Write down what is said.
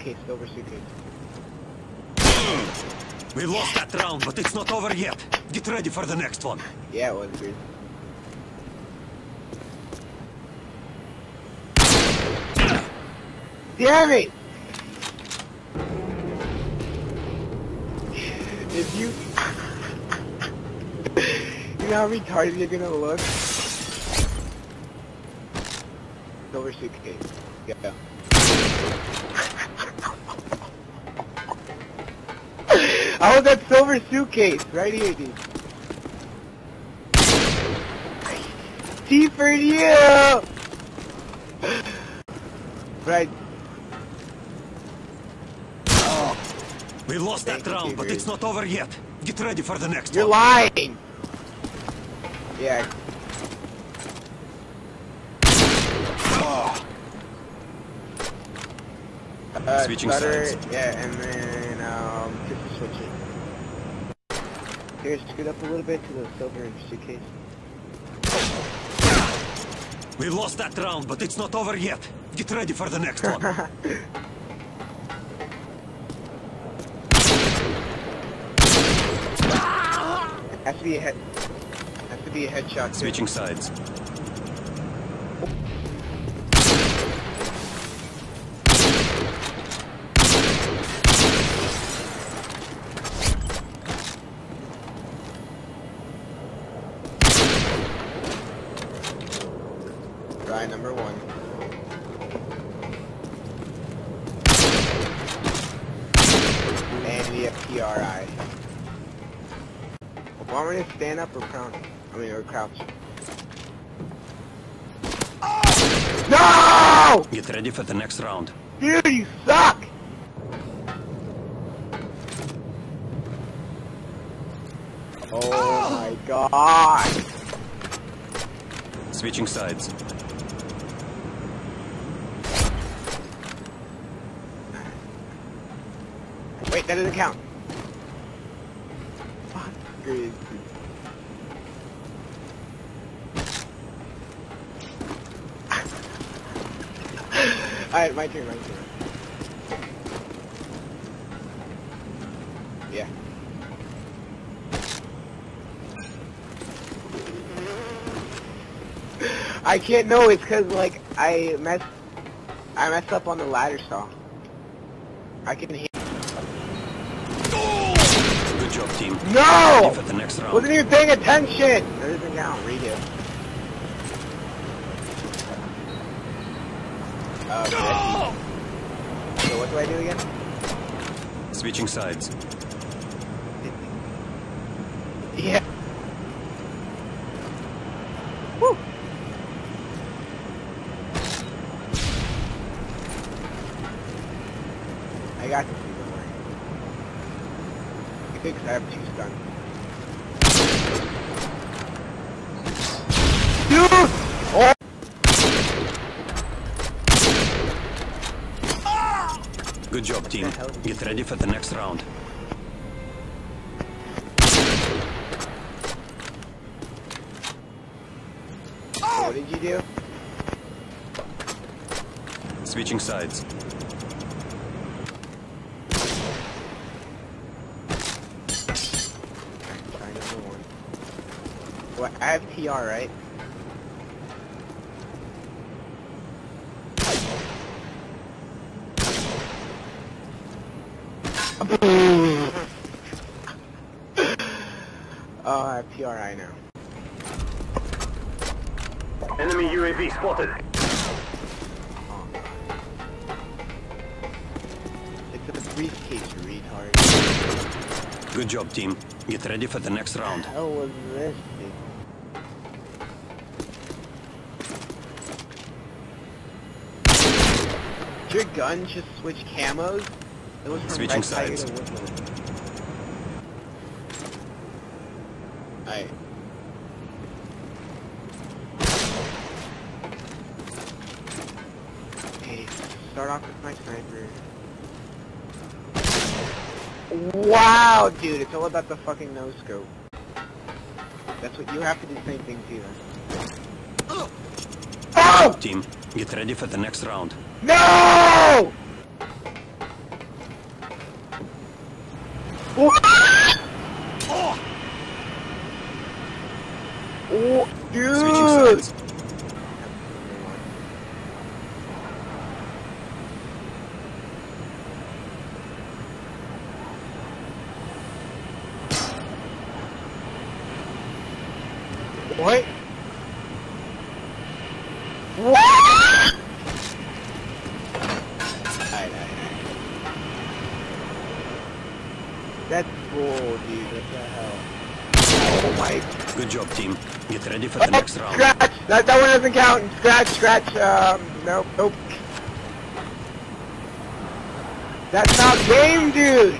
Case, silver suitcase. We lost that round, but it's not over yet. Get ready for the next one. Yeah, it was dude. Damn it! If you... you know how retarded you're gonna look? Silver suitcase. Yeah. I was that silver suitcase right here, dude. T for you! Right. We lost that Thank you, round, but it's not over yet. Get ready for the next You're one. lying! Yeah. Uh, Switching sides. Yeah, and then, just switch it. Here, scoot up a little bit to the silver suitcase. We lost that round, but it's not over yet. Get ready for the next one. Has to be a head. Has to be a headshot. Switching sides. Number one. And the PRI. Want me to stand up or prone? I mean, or crouch? Oh! No! Get ready for the next round. Dude, you suck! Oh ah! my god! Switching sides. Wait, that doesn't count. Alright, my turn, my turn. Yeah. I can't know, it's cause like, I messed, I messed up on the ladder saw. I can hit. Good job, team. No! Ready for the next round. Wasn't even paying attention! That doesn't count, redo. Okay. So what do I do again? Switching sides. Yeah. Woo! I got this, dude, don't worry. I think I have two stun. Dude! Oh! Good job, team. Get ready for the next round. What did you do? Switching sides. Try number one. What? I have PR, right? oh, I have PRI now. Enemy UAV spotted. Briefcase, retard. Good job, team. Get ready for the next round. hell was this? Did your gun just switch camos? It was from Switching sides. Alright. Okay, start off with my sniper. Wow, dude, it's all about the fucking no scope. That's what you have to do same thing here. Oh! oh! Team, get ready for the next round. No! Oh! Oh, dude! What? What? Alright, alright, alright. That's bull, dude. What the hell? Oh my Good job, team. Get ready for the Oh, next round. Scratch! That, that one doesn't count. Scratch, scratch. Um, nope, nope. That's not game, dude.